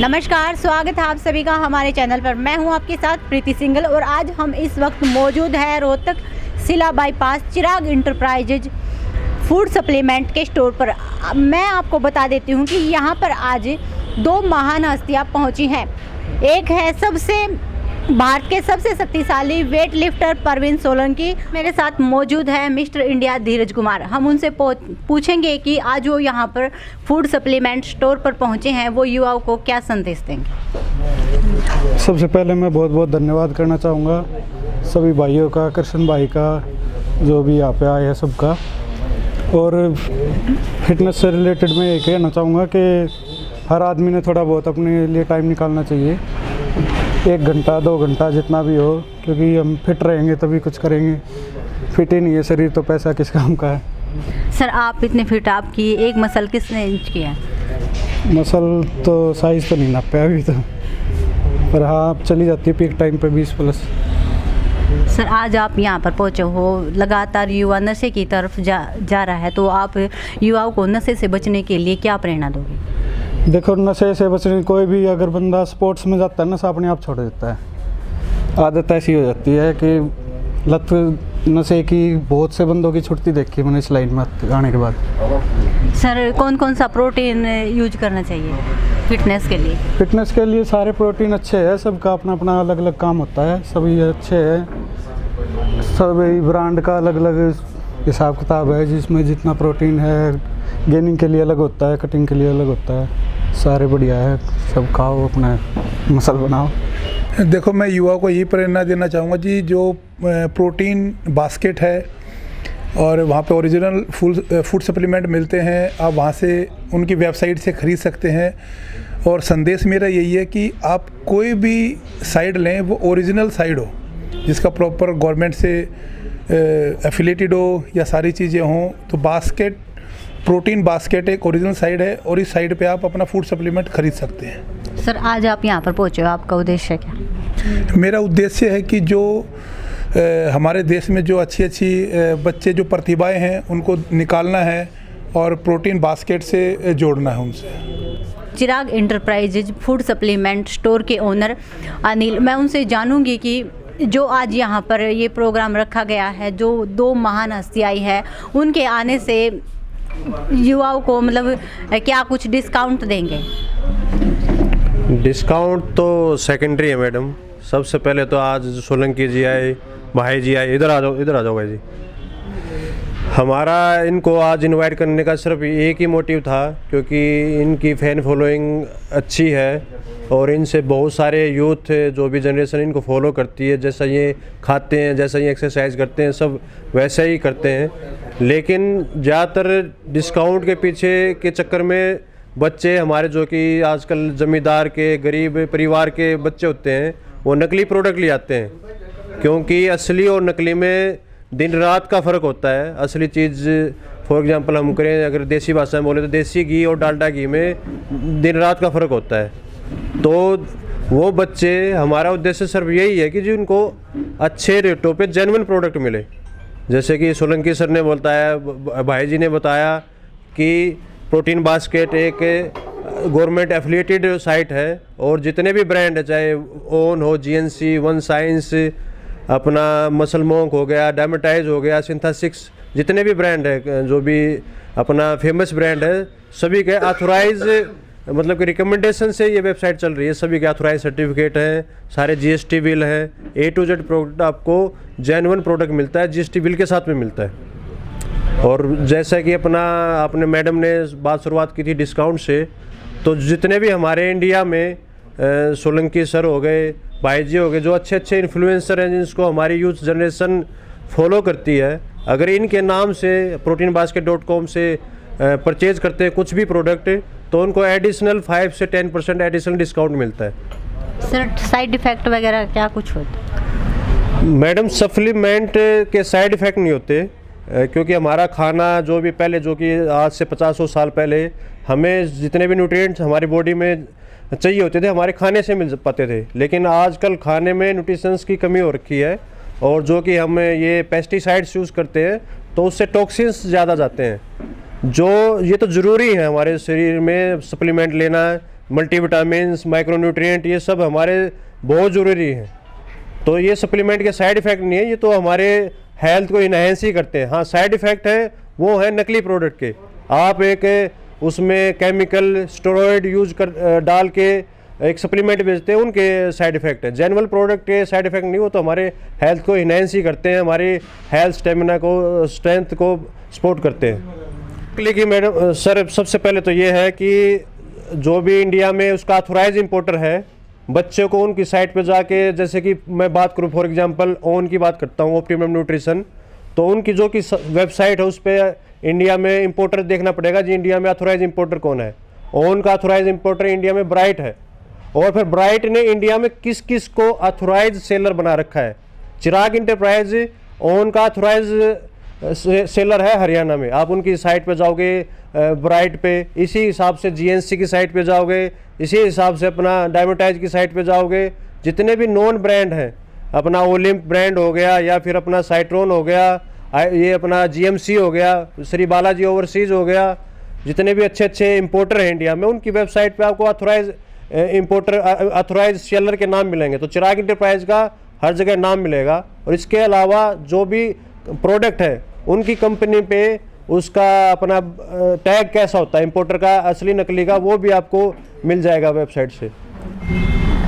नमस्कार, स्वागत है आप सभी का हमारे चैनल पर। मैं हूँ आपके साथ प्रीति सिंगल और आज हम इस वक्त मौजूद हैं रोहतक सिला bypass Chirag enterprises food supplement के स्टोर पर। मैं आपको बता देती हूँ कि यहाँ पर आज दो महान हस्तियाँ पहुँची हैं। एक है सबसे भारत के सबसे शक्तिशाली वेट लिफ्टर परवीन सोलंकी मेरे साथ मौजूद है मिस्टर इंडिया धीरज कुमार। हम उनसे पूछेंगे कि आज वो यहाँ पर फ़ूड सप्लीमेंट स्टोर पर पहुँचे हैं। वो युवाओं को क्या संदेश देंगे? सबसे पहले मैं बहुत बहुत धन्यवाद करना चाहूँगा सभी भाइयों का, कृष्ण भाई का, जो भी यहाँ पे आए हैं सबका। और फिटनेस से रिलेटेड मैं ये कहना चाहूँगा कि हर आदमी ने थोड़ा बहुत अपने लिए टाइम निकालना चाहिए। एक घंटा दो घंटा जितना भी हो क्योंकि हम फिट रहेंगे तभी कुछ करेंगे। फिट ही नहीं है शरीर तो पैसा किस काम का है? सर आप इतने फिट आपकी एक मसल किसने इंच किया मसल तो साइज़ तो नहीं नापे अभी तो। पर हाँ चली जाती है पीक टाइम पे 20 प्लस सर आज आप यहाँ पर पहुँचे हो लगातार युवा नशे की तरफ़ जा जा रहा है तो आप युवाओं को नशे से बचने के लिए क्या प्रेरणा दोगे? देखो नशे से बचने कोई भी अगर बंदा स्पोर्ट्स में जाता है नशा अपने आप छोड़ देता है। आदत ऐसी हो जाती है कि लत नशे की बहुत से बंदों की छुट्टी देखी मैंने इस लाइन में आने के बाद। सर कौन कौन सा प्रोटीन यूज़ करना चाहिए फिटनेस के लिए? फिटनेस के लिए सारे प्रोटीन अच्छे हैं सबका अपना अपना अलग अलग काम होता है सभी अच्छे हैं। सभी ब्रांड का अलग अलग हिसाब किताब है जिसमें जितना प्रोटीन है गेनिंग के लिए अलग होता है कटिंग के लिए अलग होता है। सारे बढ़िया है, सब खाओ अपना मसल बनाओ। देखो, मैं युवा को यही प्रेरणा देना चाहूँगा जी, जो प्रोटीन बास्केट है और वहाँ पे ओरिजिनल फूल फ़ूड सप्लीमेंट मिलते हैं, आप वहाँ से उनकी वेबसाइट से ख़रीद सकते हैं और संदेश मेरा यही है कि आप कोई भी साइड लें, वो ओरिजिनल साइड हो, जिसका प्रॉपर गवर्नमेंट से एफिलेटेड हो या सारी चीज़ें हों तो बास्केट प्रोटीन बास्केट एक ओरिजिनल साइड है और इस साइड पे आप अपना फ़ूड सप्लीमेंट खरीद सकते हैं। सर आज आप यहाँ पर पहुँचे हो आपका उद्देश्य क्या? मेरा उद्देश्य है कि जो आ, हमारे देश में जो अच्छी अच्छी बच्चे जो प्रतिभाएँ हैं उनको निकालना है और प्रोटीन बास्केट से जोड़ना है उनसे। Chirag enterprises food supplement store के ओनर अनिल मैं उनसे जानूँगी कि जो आज यहाँ पर ये प्रोग्राम रखा गया है जो दो महान हस्ती आई है उनके आने से युवाओं को मतलब क्या कुछ डिस्काउंट देंगे? डिस्काउंट तो सेकेंडरी है मैडम सबसे पहले तो आज सोलंकी जी आए, भाई जी आए, इधर आ जाओ, इधर आ जाओ भाई जी। हमारा इनको आज इनवाइट करने का सिर्फ़ एक ही मोटिव था, क्योंकि इनकी फ़ैन फॉलोइंग अच्छी है, और इनसे बहुत सारे यूथ जो भी जनरेशन इनको फॉलो करती है, जैसा ये खाते हैं, जैसा ये एक्सरसाइज करते हैं, सब वैसा ही करते हैं। लेकिन ज़्यादातर डिस्काउंट के पीछे के चक्कर में बच्चे हमारे जो कि आजकल ज़मींदार के, गरीब परिवार के बच्चे होते हैं, वो नकली प्रोडक्ट ले आते हैं। क्योंकि असली और नकली में दिन रात का फ़र्क होता है। असली चीज़ फॉर एग्ज़ाम्पल हम करें, अगर देसी भाषा में बोले तो देसी घी और डालडा घी में दिन रात का फ़र्क होता है। तो वो बच्चे, हमारा उद्देश्य सिर्फ़ यही है कि जी उनको अच्छे रेटों पे जेनवन प्रोडक्ट मिले। जैसे कि सोलंकी सर ने बताया भाई जी ने बताया कि प्रोटीन बास्केट एक गवर्नमेंट एफिलिएटेड साइट है और जितने भी ब्रांड है, चाहे ओन हो, जीएनसी, वन साइंस, अपना मसल मोंक हो गया डायमेटाइज हो गया, सिंथासिक्स, जितने भी ब्रांड है, जो भी अपना फ़ेमस ब्रांड है, सभी के ऑथोराइज मतलब कि रिकमेंडेशन से ये वेबसाइट चल रही है। सभी के अथोराइज सर्टिफिकेट हैं, सारे जीएसटी बिल हैं। ए टू जेड प्रोडक्ट आपको जेनवन प्रोडक्ट मिलता है जीएसटी बिल के साथ में मिलता है। और जैसा कि अपना, आपने मैडम ने बात शुरुआत की थी डिस्काउंट से तो जितने भी हमारे इंडिया में सोलंकी सर हो गए, भाई जी हो गए, जो अच्छे अच्छे इन्फ्लुएंसर हैं, जिनको हमारी यूथ जनरेशन फॉलो करती है, अगर इनके नाम से प्रोटीन बास्केट डॉट कॉम से परचेज करते हैं कुछ भी प्रोडक्ट तो उनको एडिशनल फाइव से टेन परसेंट एडिशनल डिस्काउंट मिलता है। सर साइड इफ़ेक्ट वगैरह क्या कुछ होता है? मैडम सप्लीमेंट के साइड इफ़ेक्ट नहीं होते क्योंकि हमारा खाना जो भी पहले जो कि आज से पचास सौ साल पहले हमें जितने भी न्यूट्रिएंट्स हमारी बॉडी में चाहिए होते थे हमारे खाने से मिल पाते थे। लेकिन आजकल खाने में न्यूट्रिशंस की कमी हो रखी है और जो कि हम ये पेस्टिसाइड्स यूज़ करते हैं तो उससे टॉक्सिन्स ज़्यादा जाते हैं। जो ये तो ज़रूरी है हमारे शरीर में सप्लीमेंट लेना मल्टीविटामिन्स माइक्रोन्यूट्रिएंट ये सब हमारे बहुत ज़रूरी हैं। तो ये सप्लीमेंट के साइड इफ़ेक्ट नहीं है, ये तो हमारे हेल्थ को इन्हेंस ही करते हैं। हाँ साइड इफ़ेक्ट है, वो है नकली प्रोडक्ट के। आप एक उसमें केमिकल स्टोरॉयड यूज़ कर डाल के एक सप्लीमेंट बेचते हैं, उनके साइड इफ़ेक्ट है। जेनरल प्रोडक्ट के साइड इफ़ेक्ट नहीं, वो तो हमारे हेल्थ को इन्हेंस ही करते हैं, हमारी हेल्थ स्टेमिना को स्ट्रेंथ को सपोर्ट करते हैं। लेकिन मैडम सर सबसे पहले तो ये है कि जो भी इंडिया में उसका अथोराइज इंपोर्टर है, बच्चे को उनकी साइट पे जाके, जैसे कि मैं बात करूँ फॉर एग्जांपल ओन की बात करता हूँ ऑप्टिमम न्यूट्रिशन तो उनकी जो कि वेबसाइट है, उस पर इंडिया में इंपोर्टर देखना पड़ेगा जी, इंडिया में अथोराइज इंपोर्टर कौन है। ओन का अथोराइज इंपोर्टर इंडिया में ब्राइट है। और फिर ब्राइट ने इंडिया में किस किस को अथोराइज सेलर बना रखा है। चिराग इंटरप्राइज ओन का अथोराइज सेलर है हरियाणा में। आप उनकी साइट पे जाओगे ब्राइट पे, इसी हिसाब से जीएनसी की साइट पे जाओगे, इसी हिसाब से अपना डायमोटाइज की साइट पे जाओगे। जितने भी नॉन ब्रांड हैं, अपना ओलिम्प ब्रांड हो गया, या फिर अपना साइट्रोन हो गया ये अपना जीएमसी हो गया, श्री बालाजी ओवरसीज हो गया, जितने भी अच्छे अच्छे इंपोर्टर हैं इंडिया में, उनकी वेबसाइट पे आपको अथोराइज इंपोर्टर अथोराइज सेलर के नाम मिलेंगे। तो चिराग इंटरप्राइज का हर जगह नाम मिलेगा। और इसके अलावा जो भी प्रोडक्ट है उनकी कंपनी पे उसका अपना टैग कैसा होता है? इम्पोर्टर का असली नकली का वो भी आपको मिल जाएगा वेबसाइट से।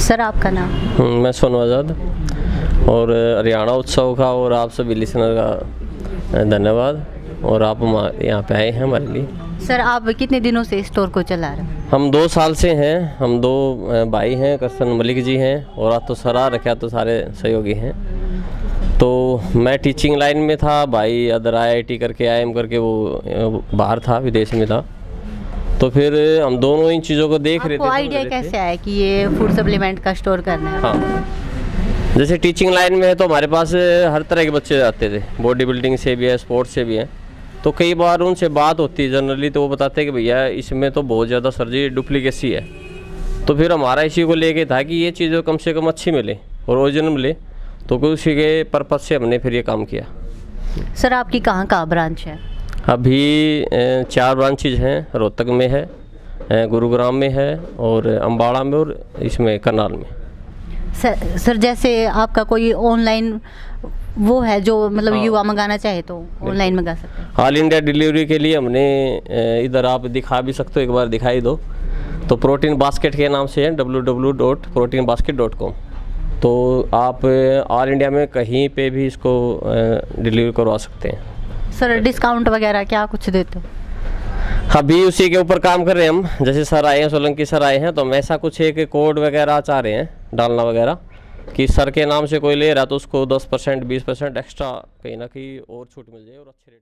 सर आपका नाम? हम्म, मैं सोनू आज़ाद और हरियाणा उत्सव का और आप सभी लिसनर का धन्यवाद। और आप यहाँ पे आए हैं हमारे लिए। सर आप कितने दिनों से इस स्टोर को चला रहे हैं? हम दो साल से हैं। हम दो भाई हैं करसन मलिक जी हैं और आज तो सरा रखे तो सारे सहयोगी हैं। तो मैं टीचिंग लाइन में था भाई अदर आई करके आई करके वो बाहर था विदेश में था। तो फिर हम दोनों इन चीज़ों को देख रहे थे आइडिया कैसे आया कि ये फ़ूड सप्लीमेंट का स्टोर करना है? हाँ। जैसे टीचिंग लाइन में है तो हमारे पास हर तरह के बच्चे आते थे। बॉडी बिल्डिंग से भी है स्पोर्ट्स से भी है। तो कई बार उनसे बात होती है जनरली तो वो बताते हैं कि भैया इसमें तो बहुत ज़्यादा सर्जरी डुप्लीकेसी है। तो फिर हमारा इसी को लेके था कि ये चीज़ें कम से कम अच्छी मिले और ओरिजिनल मिले। तो उसी के पर्पज़ से हमने फिर ये काम किया। सर आपकी कहाँ कहाँ ब्रांच है? अभी चार ब्रांचेज हैं रोहतक में है गुरुग्राम में है और अम्बाड़ा में और इसमें करनाल में। सर सर जैसे आपका कोई ऑनलाइन वो है जो मतलब हाँ। युवा मंगाना चाहे तो ऑनलाइन मंगा सकते हैं? ऑल इंडिया डिलीवरी के लिए हमने इधर आप दिखा भी सकते हो एक बार दिखाई दो। तो प्रोटीन बास्केट के नाम से है W W dot protein basket dot com. तो आप ऑल इंडिया में कहीं पे भी इसको डिलीवर करवा सकते हैं। सर डिस्काउंट वगैरह क्या कुछ देते हो? अभी उसी के ऊपर काम कर रहे हैं हम। जैसे सर आए हैं सोलंकी सर आए हैं तो हम ऐसा कुछ एक कोड वगैरह चाह रहे हैं डालना वगैरह कि सर के नाम से कोई ले रहा तो उसको दस परसेंट बीस परसेंट एक्स्ट्रा कहीं ना कहीं और छूट मिल जाए और अच्छे रेट